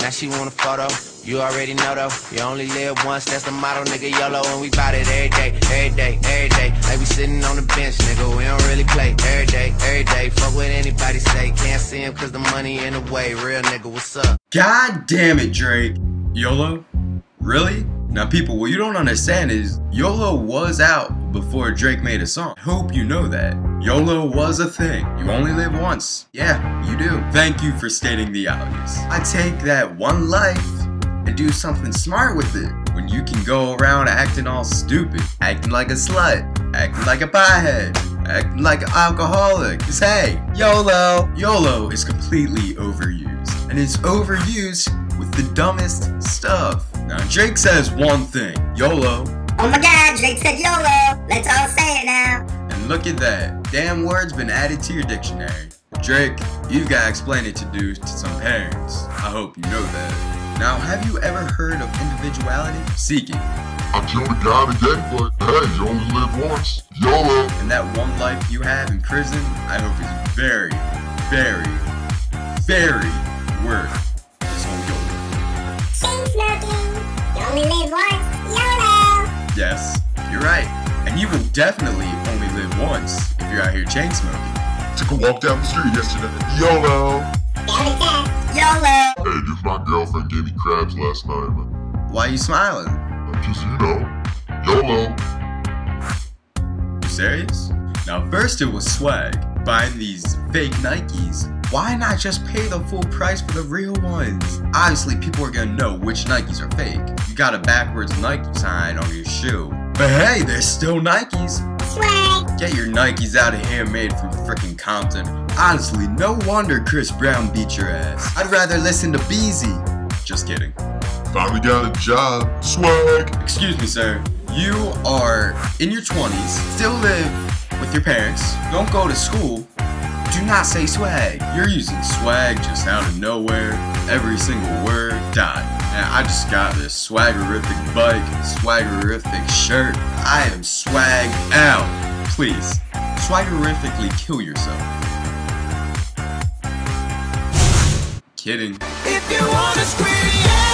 Now she want a photo. You already know though, you only live once, that's the motto, nigga. YOLO, and we bout it every day, every day, every day. Like we sitting on the bench, nigga. We don't really play every day, every day. Fuck what anybody say, can't see him cause the money in the way. Real nigga, what's up? God damn it, Drake. YOLO? Really? Now, people, what you don't understand is YOLO was out before Drake made a song. Hope you know that. YOLO was a thing. You only live once. Yeah, you do. Thank you for stating the obvious. I take that one life and do something smart with it. When you can go around acting all stupid, acting like a slut, acting like a piehead, acting like an alcoholic. Cause hey, YOLO! YOLO is completely overused. And it's overused with the dumbest stuff. Now Drake says one thing, YOLO, Oh my god, Drake said YOLO. Let's all say it now. and look at that. Damn word's been added to your dictionary. Drake, you've got explaining to do to some parents. I hope you know that. Now, have you ever heard of individuality? Seeking. I killed a guy today, but hey, you only live once. YOLO. And that one life you have in prison, I hope is very, very, very worth Yes, you're right. And you will definitely only live once if you're out here chain smoking. Took a walk down the street yesterday. YOLO. Down the test. YOLO. Hey, just my girlfriend gave me crabs last night, man. Why you smiling? Just, you know, YOLO. You serious? Now, first it was swag, buying these fake Nikes. Why not just pay the full price for the real ones? Obviously, people are gonna know which Nikes are fake. You got a backwards Nike sign on your shoe. But hey, they're still Nikes. Swag. Get your Nikes out of here made from freaking Compton. Honestly, no wonder Chris Brown beat your ass. I'd rather listen to Breezy. Just kidding. Finally got a job. Swag. Excuse me, sir. You are in your 20s, still live with your parents, don't go to school. Do not say swag. You're using swag just out of nowhere. Every single word, dot. And I just got this swaggerific bike, swaggerific shirt. I am swag out. Please, swaggerifically kill yourself. Kidding. If you wanna scream, yeah.